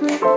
you